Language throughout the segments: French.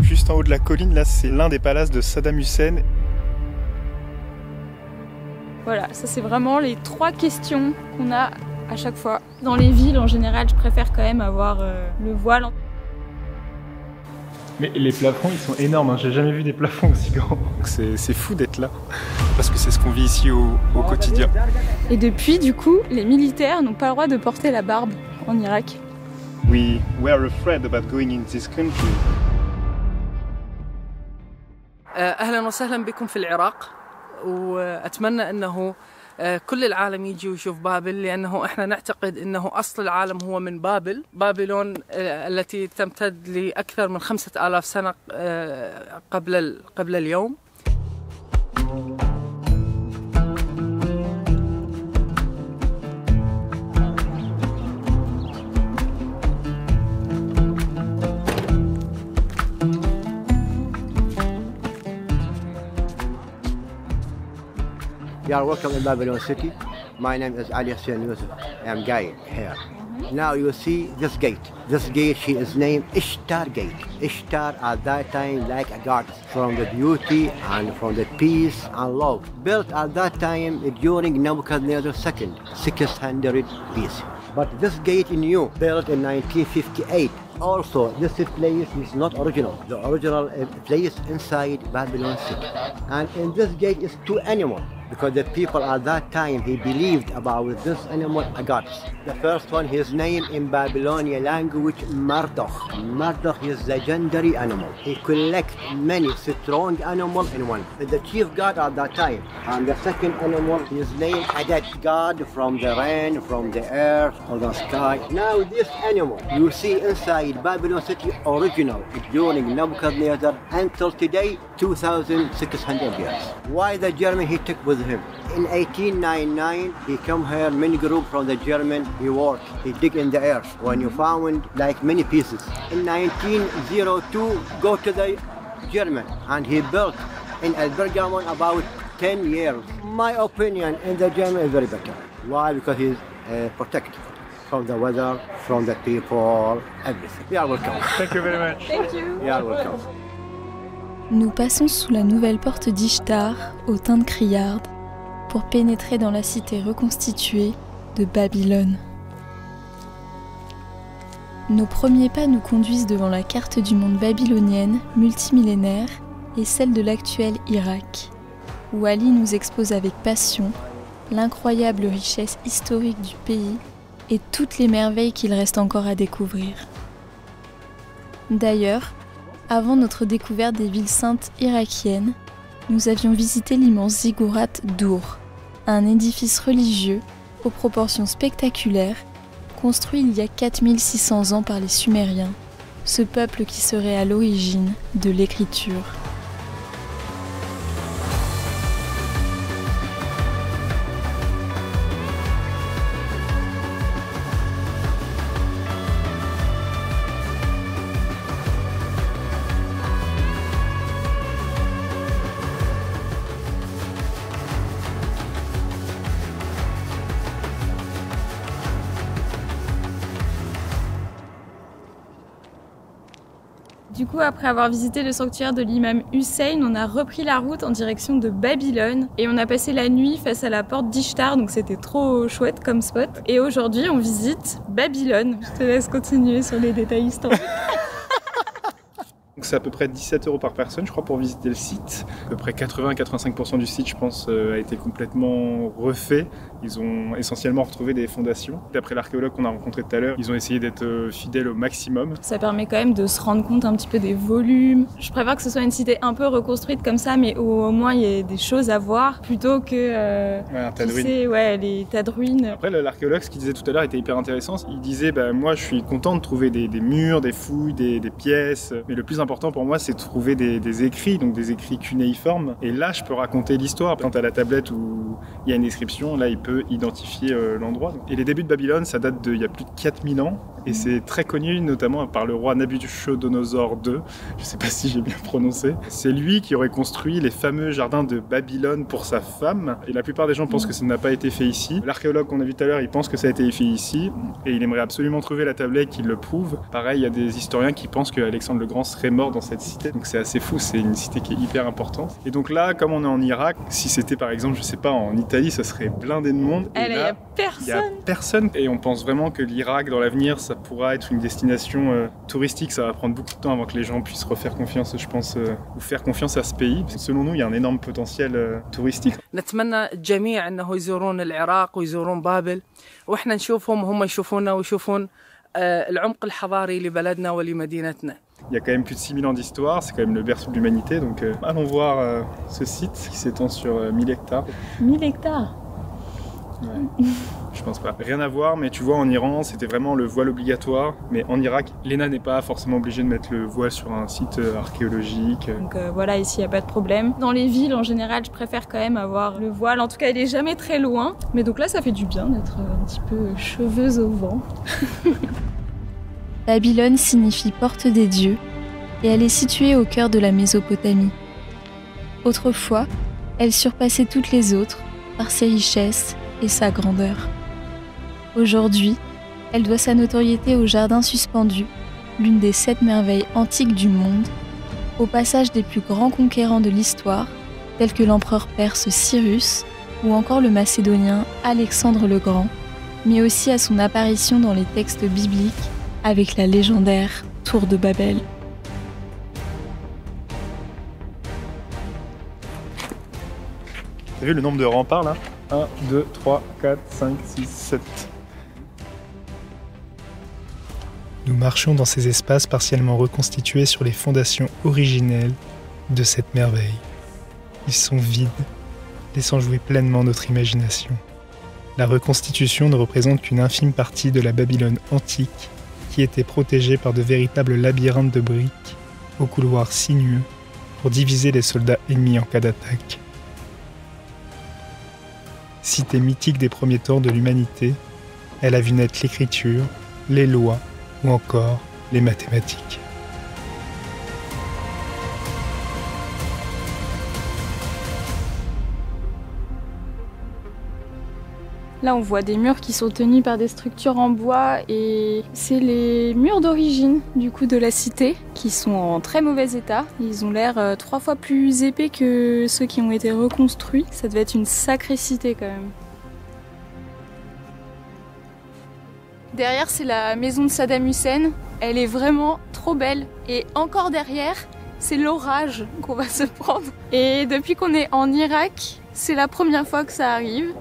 Juste en haut de la colline, là, c'est l'un des palaces de Saddam Hussein. Voilà, ça c'est vraiment les trois questions qu'on a à chaque fois. Dans les villes, en général, je préfère quand même avoir euh, le voile. Mais les plafonds, ils sont énormes. Hein. J'ai jamais vu des plafonds aussi grands. C'est fou d'être là, parce que c'est ce qu'on vit ici au, au quotidien. Et depuis, du coup, les militaires n'ont pas le droit de porter la barbe en Irak. We were afraid about going in this country. أهلا وسهلا بكم في العراق وأتمنى إنه كل العالم يجي ويشوف بابل لأنه إحنا نعتقد إنه أصل العالم هو من بابل، بابلون التي تمتد لأكثر من خمسة آلاف سنة قبل قبل اليوم. You are welcome in Babylon City. My name is Ali Hussein Yusuf. I am guide here. Now you see this gate. This gate, she is named Ishtar Gate. Ishtar at that time like a goddess from the beauty and from the peace and love. Built at that time during Nebuchadnezzar II, 600 BC. But this gate in new, built in 1958. Also, this place is not original. The original eh, place inside Babylon City. And in this gate is two animals because the people at that time he believed about this animal a goddess. The first one, his name in Babylonian language, Marduk. Marduk is legendary animal. He collect many strong animals in one. The chief god at that time. And the second animal, his name Adad, god from the rain, from the earth, from the sky. Now this animal you see inside Babylon city original during Nebuchadnezzar until today 2600 years. Why the German he took with him? In 1899 he come here many group from the German he worked he dig in the earth when you found like many pieces. In 1902 go to the German and he built in El Bergamo about 10 years. My opinion in the German is very better. Why? Because he's uh, protected from the weather, from the people, everything. You are welcome. Thank you very much. Thank you. You are welcome. Nous passons sous la nouvelle porte d'Ishtar, au teint de criarde, pour pénétrer dans la cité reconstituée de Babylone. Nos premiers pas nous conduisent devant la carte du monde babylonienne multimillénaire et celle de l'actuel Irak, où Ali nous expose avec passion l'incroyable richesse historique du pays et toutes les merveilles qu'il reste encore à découvrir. D'ailleurs, avant notre découverte des villes saintes irakiennes, nous avions visité l'immense ziggurat d'Our, un édifice religieux aux proportions spectaculaires, construit il y a 4600 ans par les Sumériens, ce peuple qui serait à l'origine de l'écriture. Après avoir visité le sanctuaire de l'imam Hussein, on a repris la route en direction de Babylone et on a passé la nuit face à la porte d'Ishtar, donc c'était trop chouette comme spot. Et aujourd'hui, on visite Babylone. Je te laisse continuer sur les détails historiques. Donc c'est à peu près 17 euros par personne, je crois, pour visiter le site. À peu près 80-85% du site, je pense, euh, a été complètement refait. Ils ont essentiellement retrouvé des fondations. D'après l'archéologue qu'on a rencontré tout à l'heure, ils ont essayé d'être euh, fidèles au maximum. Ça permet quand même de se rendre compte un petit peu des volumes. Je préfère que ce soit une cité un peu reconstruite comme ça, mais où au moins il y ait des choses à voir, plutôt que euh, Ouais, un tas tu de ruines. sais, ouais, les tas de ruines. Après, l'archéologue, ce qu'il disait tout à l'heure était hyper intéressant. Il disait, bah, moi, je suis content de trouver des, des murs, des fouilles, des, des pièces. Mais le plus important pour moi, c'est de trouver des, écrits, donc des écrits cunéiformes. Et là, je peux raconter l'histoire. Quand à la tablette où il y a une inscription, là, il peut identifier euh, l'endroit. Et les débuts de Babylone, ça date d'il y a plus de 4000 ans. Et c'est très connu notamment par le roi Nabuchodonosor II, je ne sais pas si j'ai bien prononcé. C'est lui qui aurait construit les fameux jardins de Babylone pour sa femme. Et la plupart des gens pensent que ça n'a pas été fait ici. L'archéologue qu'on a vu tout à l'heure, il pense que ça a été fait ici. Et il aimerait absolument trouver la tablette qui le prouve. Pareil, il y a des historiens qui pensent qu'Alexandre le Grand serait mort dans cette cité. Donc c'est assez fou, c'est une cité qui est hyper importante. Et donc là, comme on est en Irak, si c'était par exemple, je sais pas, en Italie, ça serait blindé de monde. Il y a personne. personne. Et on pense vraiment que l'Irak, dans l'avenir, ça pourra être une destination euh, touristique. Ça va prendre beaucoup de temps avant que les gens puissent refaire confiance, je pense, euh, ou faire confiance à ce pays. Selon nous, il y a un énorme potentiel euh, touristique. نتمنى الجميع انه يزورون العراق ويزورون بابل واحنا نشوفهم وهم يشوفونا ويشوفون العمق الحضاري لبلدنا ولمدينتنا. Il y a quand même plus de 6000 ans d'histoire, c'est quand même le berceau de l'humanité, donc euh, allons voir euh, ce site qui s'étend sur euh, 1000 hectares. 1000 hectares Ouais. Je pense pas. Rien à voir, mais tu vois, en Iran, c'était vraiment le voile obligatoire. Mais en Irak, l'ENA n'est pas forcément obligée de mettre le voile sur un site euh, archéologique. Donc euh, voilà, ici, il n'y a pas de problème. Dans les villes, en général, je préfère quand même avoir le voile. En tout cas, il est jamais très loin. Mais donc là, ça fait du bien d'être un petit peu cheveuse au vent. Babylone signifie porte des dieux et elle est située au cœur de la Mésopotamie. Autrefois, elle surpassait toutes les autres par ses richesses et sa grandeur. Aujourd'hui, elle doit sa notoriété au jardin suspendu, l'une des sept merveilles antiques du monde, au passage des plus grands conquérants de l'histoire, tels que l'empereur perse Cyrus ou encore le macédonien Alexandre le Grand, mais aussi à son apparition dans les textes bibliques avec la légendaire Tour de Babel. T'as vu le nombre de remparts là? 1, 2, 3, 4, 5, 6, 7. Marchions dans ces espaces partiellement reconstitués sur les fondations originelles de cette merveille. Ils sont vides, laissant jouer pleinement notre imagination. La reconstitution ne représente qu'une infime partie de la Babylone antique qui était protégée par de véritables labyrinthes de briques aux couloirs sinueux pour diviser les soldats ennemis en cas d'attaque. Cité mythique des premiers temps de l'humanité, elle a vu naître l'écriture, les lois ou encore les mathématiques. Là, on voit des murs qui sont tenus par des structures en bois et c'est les murs d'origine du coup de la cité qui sont en très mauvais état. Ils ont l'air euh, trois fois plus épais que ceux qui ont été reconstruits. Ça devait être une sacrée cité quand même. Derrière, c'est la maison de Saddam Hussein. Elle est vraiment trop belle. Et encore derrière, c'est l'orage qu'on va se prendre. Et depuis qu'on est en Irak, c'est la première fois que ça arrive.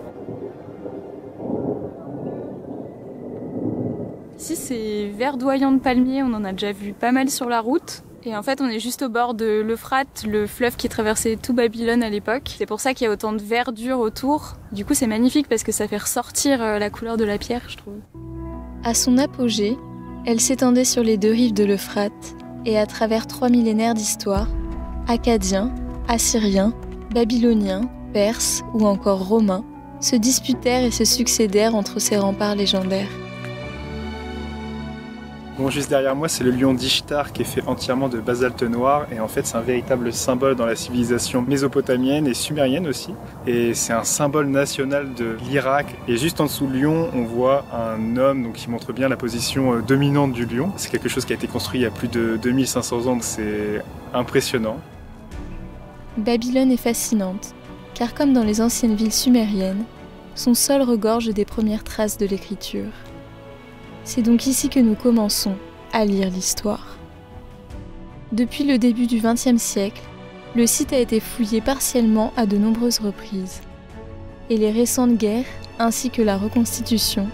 Ici, c'est verdoyant de palmiers, on en a déjà vu pas mal sur la route. Et en fait, on est juste au bord de l'Euphrate, le fleuve qui traversait tout Babylone à l'époque. C'est pour ça qu'il y a autant de verdure autour. Du coup, c'est magnifique parce que ça fait ressortir euh, la couleur de la pierre, je trouve. À son apogée, elle s'étendait sur les deux rives de l'Euphrate et à travers trois millénaires d'histoire, Acadiens, Assyriens, Babyloniens, Perses ou encore Romains se disputèrent et se succédèrent entre ces remparts légendaires. Juste derrière moi, c'est le lion d'Ishtar qui est fait entièrement de basalte noir. Et en fait, c'est un véritable symbole dans la civilisation mésopotamienne et sumérienne aussi. Et c'est un symbole national de l'Irak. Et juste en dessous du lion, on voit un homme qui montre bien la position euh, dominante du lion. C'est quelque chose qui a été construit il y a plus de 2500 ans, donc c'est impressionnant. Babylone est fascinante, car comme dans les anciennes villes sumériennes, son sol regorge des premières traces de l'écriture. C'est donc ici que nous commençons à lire l'histoire. Depuis le début du XXe siècle, le site a été fouillé partiellement à de nombreuses reprises. Et les récentes guerres, ainsi que la reconstitution,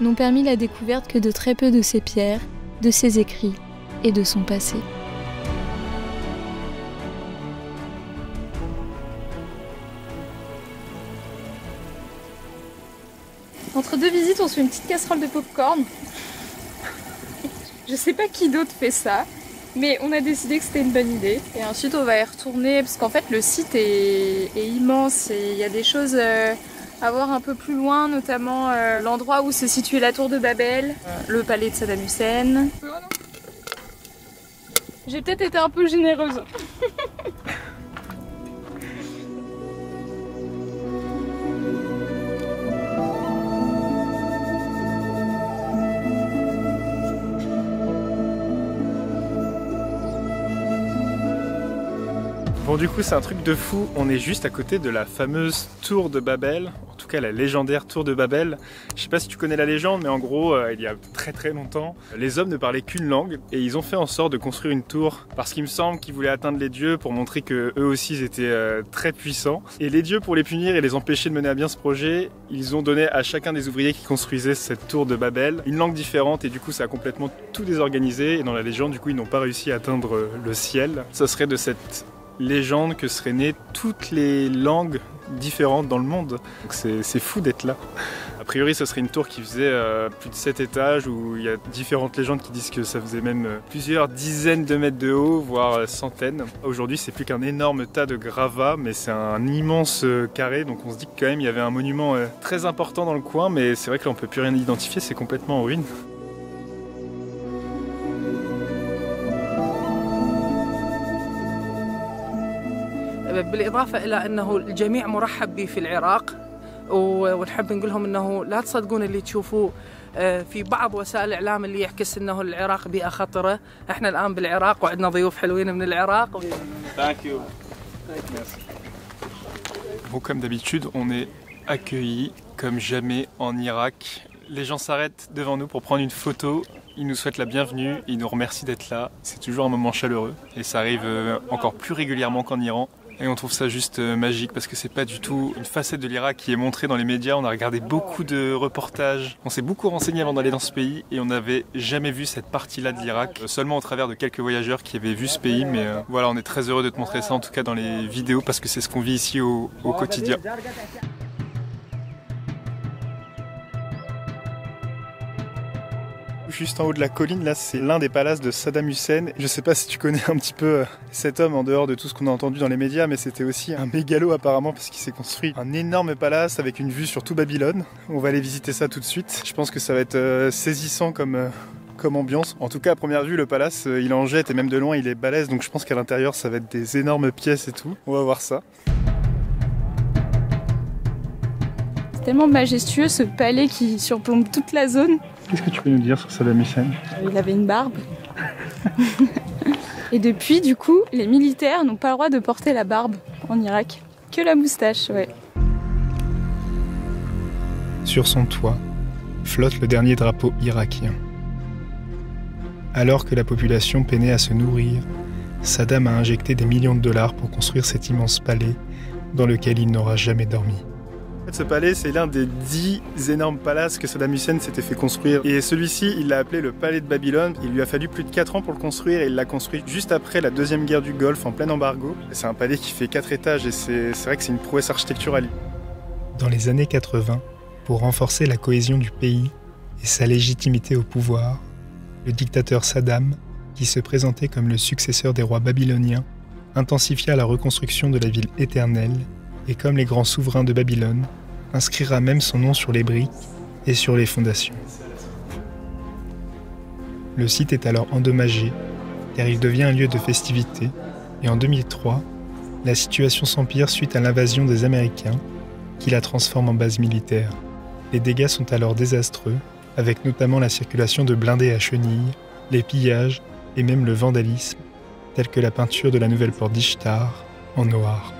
n'ont permis la découverte que de très peu de ses pierres, de ses écrits et de son passé. Entre deux visites, on se fait une petite casserole de popcorn. Je sais pas qui d'autre fait ça, mais on a décidé que c'était une bonne idée. Et ensuite, on va y retourner parce qu'en fait, le site est, est immense et il y a des choses euh, à voir un peu plus loin, notamment euh, l'endroit où se situait la tour de Babel, le palais de Saddam Hussein. J'ai peut-être été un peu généreuse. du coup c'est un truc de fou, on est juste à côté de la fameuse tour de Babel, en tout cas la légendaire tour de Babel. Je sais pas si tu connais la légende mais en gros euh, il y a très très longtemps, les hommes ne parlaient qu'une langue et ils ont fait en sorte de construire une tour parce qu'il me semble qu'ils voulaient atteindre les dieux pour montrer que eux aussi ils étaient euh, très puissants. Et les dieux pour les punir et les empêcher de mener à bien ce projet, ils ont donné à chacun des ouvriers qui construisaient cette tour de Babel une langue différente et du coup ça a complètement tout désorganisé et dans la légende du coup ils n'ont pas réussi à atteindre euh, le ciel. Ça serait de cette légende que seraient nées toutes les langues différentes dans le monde. C'est fou d'être là. A priori, ce serait une tour qui faisait euh, plus de 7 étages, où il y a différentes légendes qui disent que ça faisait même euh, plusieurs dizaines de mètres de haut, voire euh, centaines. Aujourd'hui, c'est plus qu'un énorme tas de gravats, mais c'est un immense carré, donc on se dit que quand même il y avait un monument très important dans le coin, mais c'est vrai que là on peut plus rien identifier, c'est complètement en ruine. بالإضافة إلى أنه الجميع مرحب به في العراق ونحب نقول لهم أنه لا تصدقون اللي تشوفوه في بعض وسائل الإعلام اللي يعكس أنه العراق بيئة خطرة إحنا الآن بالعراق وعندنا ضيوف حلوين من العراق Thank you. Bon, comme d'habitude, on est accueillis comme jamais en Irak. Les gens s'arrêtent devant nous pour prendre une photo. Ils nous souhaitent la bienvenue, ils nous remercient d'être là. C'est toujours un moment chaleureux et ça arrive encore plus régulièrement qu'en Iran. Et on trouve ça juste euh, magique parce que c'est pas du tout une facette de l'Irak qui est montrée dans les médias. On a regardé beaucoup de reportages, on s'est beaucoup renseigné avant d'aller dans ce pays et on n'avait jamais vu cette partie-là de l'Irak, euh, seulement au travers de quelques voyageurs qui avaient vu ce pays. Mais euh, voilà, on est très heureux de te montrer ça en tout cas dans les vidéos parce que c'est ce qu'on vit ici au, au quotidien. Juste en haut de la colline, là, c'est l'un des palaces de Saddam Hussein. Je sais pas si tu connais un petit peu euh, cet homme en dehors de tout ce qu'on a entendu dans les médias, mais c'était aussi un mégalo apparemment parce qu'il s'est construit un énorme palace avec une vue sur tout Babylone. On va aller visiter ça tout de suite. Je pense que ça va être euh, saisissant comme euh, comme ambiance. En tout cas, à première vue, le palace, il en jette et même de loin, il est balèze. Donc je pense qu'à l'intérieur, ça va être des énormes pièces et tout. On va voir ça. C'est tellement majestueux ce palais qui surplombe toute la zone. Qu'est-ce que tu peux nous dire sur Saddam Hussein? Il avait une barbe. Et depuis, du coup, les militaires n'ont pas le droit de porter la barbe en Irak. Que la moustache, ouais. Sur son toit flotte le dernier drapeau irakien. Alors que la population peinait à se nourrir, Saddam a injecté des millions de dollars pour construire cet immense palais dans lequel il n'aura jamais dormi. Ce palais, c'est l'un des dix énormes palaces que Saddam Hussein s'était fait construire. Et celui-ci, il l'a appelé le palais de Babylone. Il lui a fallu plus de 4 ans pour le construire et il l'a construit juste après la deuxième guerre du Golfe en plein embargo. C'est un palais qui fait 4 étages et c'est vrai que c'est une prouesse architecturale. Dans les années 80, pour renforcer la cohésion du pays et sa légitimité au pouvoir, le dictateur Saddam, qui se présentait comme le successeur des rois babyloniens, intensifia la reconstruction de la ville éternelle et comme les grands souverains de Babylone, inscrira même son nom sur les briques et sur les fondations. Le site est alors endommagé car il devient un lieu de festivité et en 2003, la situation s'empire suite à l'invasion des Américains qui la transforme en base militaire. Les dégâts sont alors désastreux avec notamment la circulation de blindés à chenilles, les pillages et même le vandalisme, tel que la peinture de la nouvelle porte d'Ishtar en noir.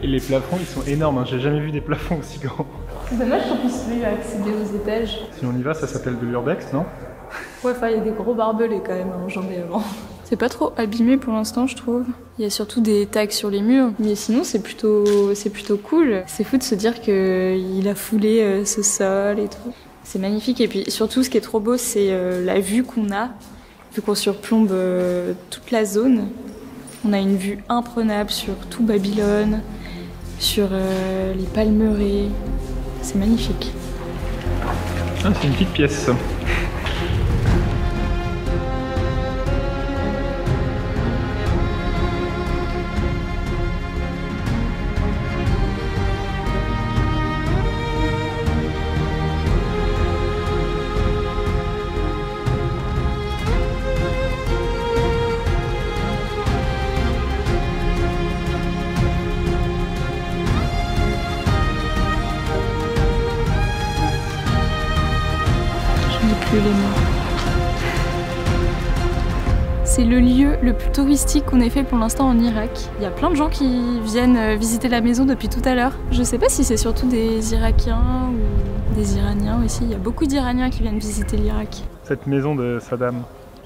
Mais les plafonds, ils sont énormes. Hein. J'ai jamais vu des plafonds aussi grands. C'est dommage qu'on puisse plus accéder aux étages. Si on y va, ça s'appelle de l'urbex, non? Ouais, enfin, il y a des gros barbelés quand même enjambés avant. C'est pas trop abîmé pour l'instant, je trouve. Il y a surtout des tags sur les murs, mais sinon c'est plutôt, c'est plutôt cool. C'est fou de se dire qu'il a foulé euh, ce sol et tout. C'est magnifique et puis surtout ce qui est trop beau, c'est euh, la vue qu'on a, vu qu'on surplombe euh, toute la zone. On a une vue imprenable sur tout Babylone, sur les palmeraies. C'est magnifique. Ah, c'est une petite pièce. Le lieu le plus touristique qu'on ait fait pour l'instant en Irak. Il y a plein de gens qui viennent euh, visiter la maison depuis tout à l'heure. Je sais pas si c'est surtout des Irakiens ou des Iraniens aussi. Il y a beaucoup d'Iraniens qui viennent visiter l'Irak. Cette maison de Saddam.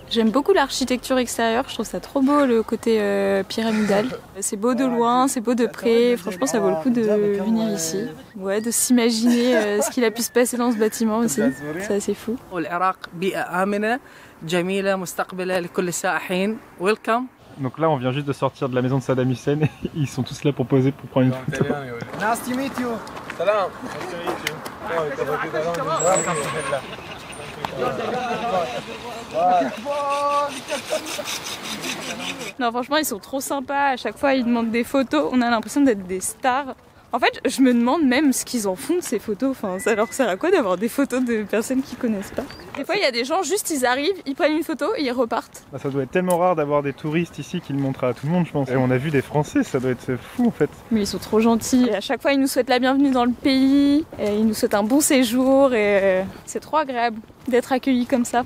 J'aime beaucoup l'architecture extérieure, je trouve ça trop beau le côté euh, pyramidal. C'est beau de loin, c'est beau de près, franchement ça vaut le coup de venir ici. Ouais, de s'imaginer euh, ce qu'il a pu se passer dans ce bâtiment aussi, c'est assez fou. Donc là, on vient juste de sortir de la maison de Saddam Hussein et ils sont tous là pour poser pour prendre une photo. Nice to meet you. Salam. Non, franchement, ils sont trop sympas. À chaque fois, ils demandent des photos. On a l'impression d'être des stars. En fait, je me demande même ce qu'ils en font de ces photos. Enfin, ça leur sert à quoi d'avoir des photos de personnes qu'ils connaissent pas? Des fois, il y a des gens, juste ils arrivent, ils prennent une photo et ils repartent. Bah, ça doit être tellement rare d'avoir des touristes ici qui le montrent à tout le monde, je pense. Et on a vu des Français, ça doit être fou en fait. Mais ils sont trop gentils. Et à chaque fois, ils nous souhaitent la bienvenue dans le pays. Et ils nous souhaitent un bon séjour. Et c'est trop agréable d'être accueillis comme ça.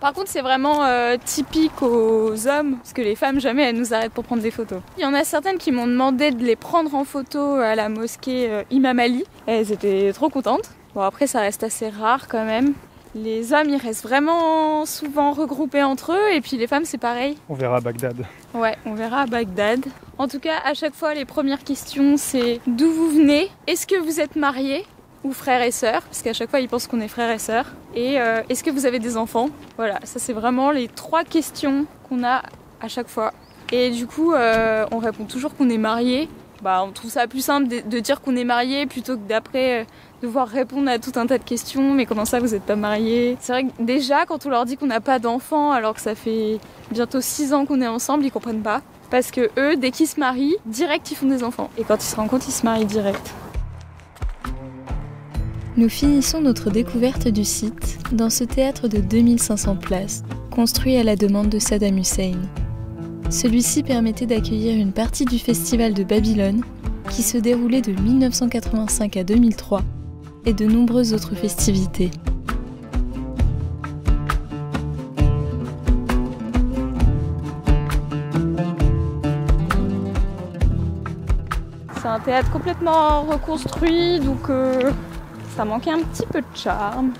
Par contre, c'est vraiment euh, typique aux hommes, parce que les femmes, jamais, elles nous arrêtent pour prendre des photos. Il y en a certaines qui m'ont demandé de les prendre en photo à la mosquée euh, Imam Ali. Elles étaient trop contentes. Bon, après, ça reste assez rare quand même. Les hommes, ils restent vraiment souvent regroupés entre eux, et puis les femmes, c'est pareil. On verra à Bagdad. Ouais, on verra à Bagdad. En tout cas, à chaque fois, les premières questions, c'est d'où vous venez? Est-ce que vous êtes mariés? Frères et sœurs, parce qu'à chaque fois ils pensent qu'on est frères et sœurs. Et euh, est-ce que vous avez des enfants? Voilà, ça c'est vraiment les trois questions qu'on a à chaque fois. Et du coup, euh, on répond toujours qu'on est marié. Bah, on trouve ça plus simple de, dire qu'on est marié plutôt que d'après euh, devoir répondre à tout un tas de questions. Mais comment ça, vous n'êtes pas marié C'est vrai que déjà, quand on leur dit qu'on n'a pas d'enfants, alors que ça fait bientôt 6 ans qu'on est ensemble, ils comprennent pas. Parce que eux, dès qu'ils se marient, direct ils font des enfants. Et quand ils se rendent compte, ils se marient direct. Nous finissons notre découverte du site dans ce théâtre de 2500 places, construit à la demande de Saddam Hussein. Celui-ci permettait d'accueillir une partie du festival de Babylone qui se déroulait de 1985 à 2003 et de nombreuses autres festivités. C'est un théâtre complètement reconstruit, donc euh, ça manquait un petit peu de charme.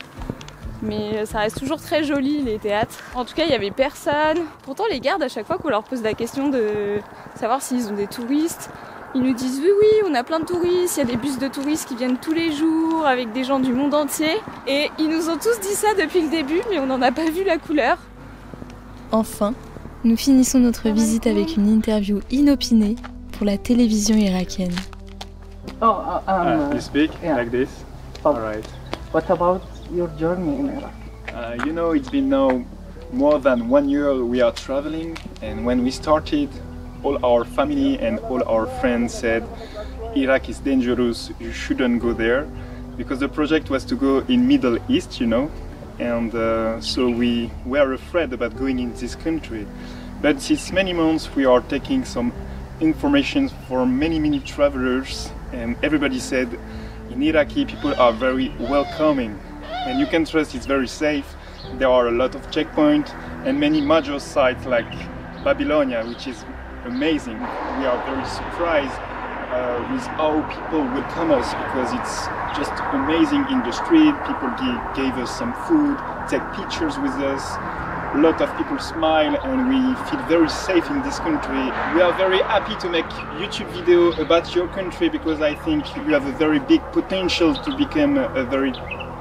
Mais ça reste toujours très joli les théâtres. En tout cas, il n'y avait personne. Pourtant, les gardes, à chaque fois qu'on leur pose la question de savoir s'ils ont des touristes, ils nous disent oui, oui, on a plein de touristes, il y a des bus de touristes qui viennent tous les jours avec des gens du monde entier. Et ils nous ont tous dit ça depuis le début, mais on n'en a pas vu la couleur. Enfin, nous finissons notre visite avec une interview inopinée pour la télévision irakienne. Oh, uh, um, uh, you speak like this? All right. What about your journey in Iraq? Uh, you know, it's been now more than one year we are traveling, and when we started, all our family and all our friends said, Iraq is dangerous, you shouldn't go there, because the project was to go in Middle East, you know, and uh, so we were afraid about going in this country. But since many months we are taking some information for many, many travelers, and everybody said in Iraqi people are very welcoming and you can trust it's very safe. There are a lot of checkpoints and many major sites like Babylonia, which is amazing. We are very surprised uh, with how people welcome us because it's just amazing in the street. People give, gave us some food, take pictures with us, a lot of people smile and we feel very safe in this country. We are very happy to make YouTube video about your country because I think you have a very big potential to become a, very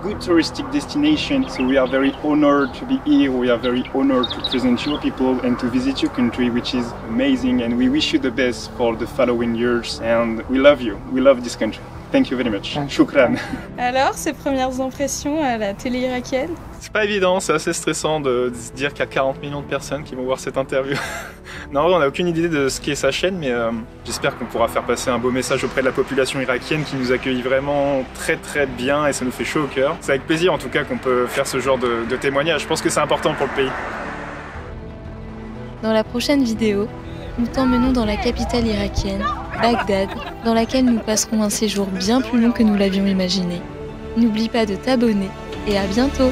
good touristic destination. So we are very honored to be here. We are very honored to present your people and to visit your country, which is amazing. And we wish you the best for the following years. And we love you. We love this country. Thank you very much. Shukran. Alors, ces premières impressions à la télé irakienne? C'est pas évident, c'est assez stressant de se dire qu'il y a 40 millions de personnes qui vont voir cette interview. non, on n'a aucune idée de ce qu'est sa chaîne, mais euh, j'espère qu'on pourra faire passer un beau message auprès de la population irakienne qui nous accueille vraiment très très bien et ça nous fait chaud au cœur. C'est avec plaisir en tout cas qu'on peut faire ce genre de, de témoignage. Je pense que c'est important pour le pays. Dans la prochaine vidéo, nous t'emmenons dans la capitale irakienne, Bagdad, dans laquelle nous passerons un séjour bien plus long que nous l'avions imaginé. N'oublie pas de t'abonner et à bientôt